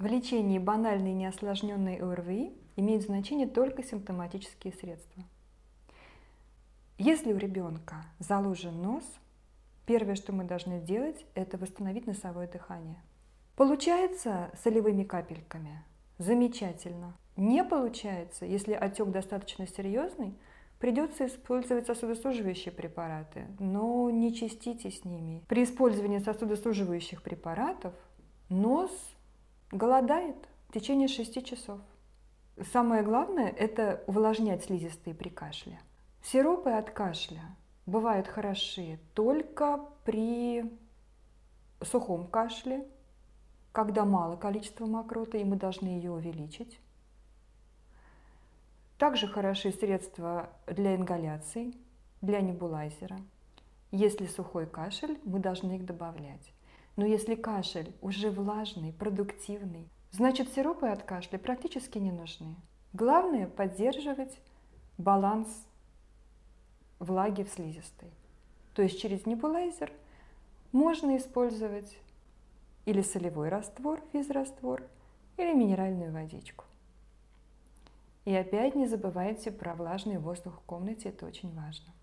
В лечении банальной неосложненной ОРВИ имеют значение только симптоматические средства. Если у ребенка заложен нос, первое, что мы должны сделать, это восстановить носовое дыхание. Получается солевыми капельками? Замечательно. Не получается, если отек достаточно серьезный, придется использовать сосудосуживающие препараты, но не чистите с ними. При использовании сосудосуживающих препаратов нос голодает в течение 6 часов. Самое главное – это увлажнять слизистые при кашле. Сиропы от кашля бывают хороши только при сухом кашле, когда мало количества мокроты, и мы должны ее увеличить. Также хороши средства для ингаляции, для небулайзера. Если сухой кашель, мы должны их добавлять. Но если кашель уже влажный, продуктивный, значит сиропы от кашля практически не нужны. Главное поддерживать баланс влаги в слизистой. То есть через небулайзер можно использовать или солевой раствор, физраствор, или минеральную водичку. И опять не забывайте про влажный воздух в комнате, это очень важно.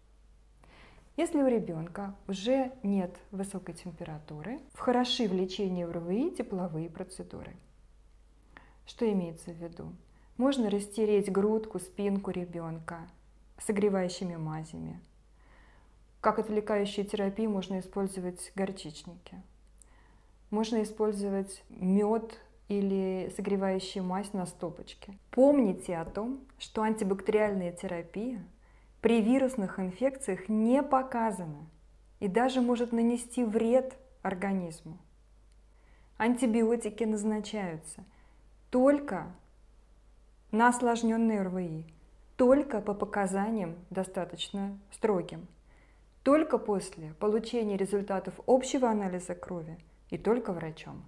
Если у ребенка уже нет высокой температуры, хороши в лечении РВИ тепловые процедуры. Что имеется в виду? Можно растереть грудку, спинку ребенка согревающими мазями. Как отвлекающую терапию можно использовать горчичники. Можно использовать мед или согревающую мазь на стопочке. Помните о том, что антибактериальная терапия при вирусных инфекциях не показана и даже может нанести вред организму. Антибиотики назначаются только на осложненные РВИ, только по показаниям достаточно строгим, только после получения результатов общего анализа крови и только врачом.